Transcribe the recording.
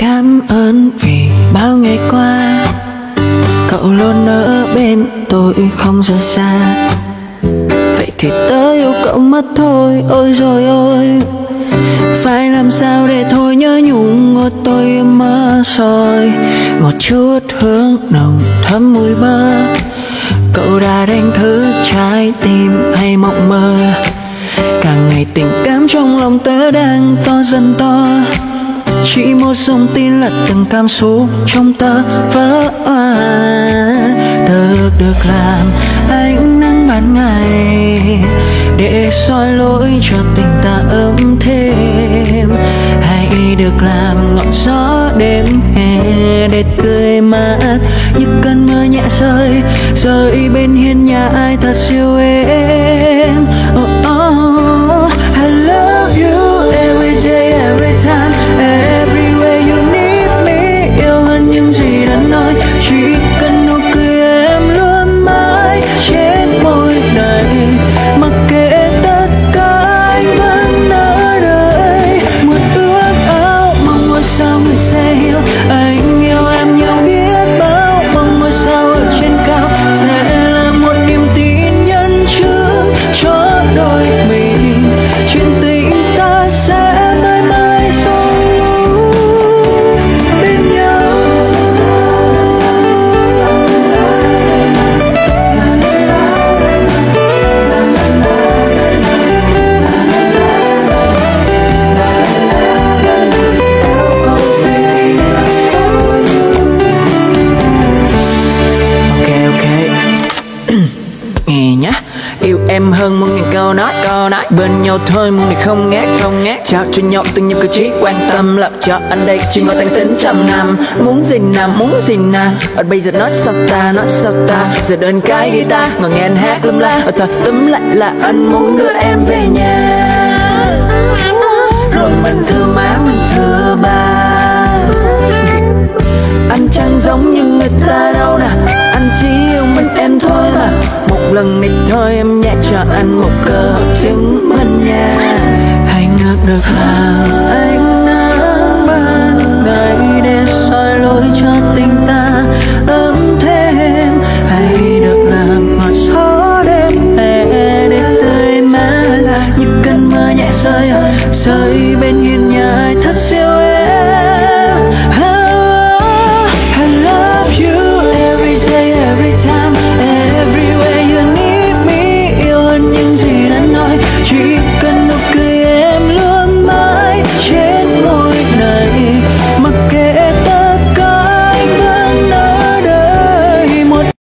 cảm ơn vì bao ngày qua. Cậu luôn ở bên tôi không rời xa. Vậy thì tớ yêu cậu mất thôi, ôi rồi ôi. Phải làm sao để thôi nhớ nhung ngọt tôi mơ soi. Một chút hương nồng thơm mùi bơ cậu đã đánh thức trái tim hay mộng mơ. Càng ngày tình cảm trong lòng tớ đang to dần to chỉ một dòng tin là từng cảm xúc trong ta vỡ. Òa tớ được làm ánh nắng ban ngày để soi lối cho tình ta ấm thêm. Hay được làm ngọn gió đêm hè để tươi mát như cơn mưa nhẹ rơi rơi bên hiên nhà ai thật siêu êm. Em hơn muôn nghìn câu nói câu nói bên nhau thôi, muôn này không ngát không ngát. Trao cho nhau từng những cử chỉ, quan tâm lập cho anh đây. Chỉ ngồi tăng tính trăm năm, muốn gì nào muốn gì nào ở bây giờ nói sao ta, nói sao ta? Giờ đơn cái guitar, ngồi nghe anh hát lâm la. Ở thật tấm lại là anh muốn đưa em về nhà. Rồi mình thưa lần này thôi, em nhé cho anh một cơ chứng minh nha. Hãy ngước được vào anh nắng ban ngày để soi lối cho tình ta ấm thêm. Hãy được làm ngọn gió đêm hè để tươi mát. Là những cơn mưa nhẹ rơi rơi bên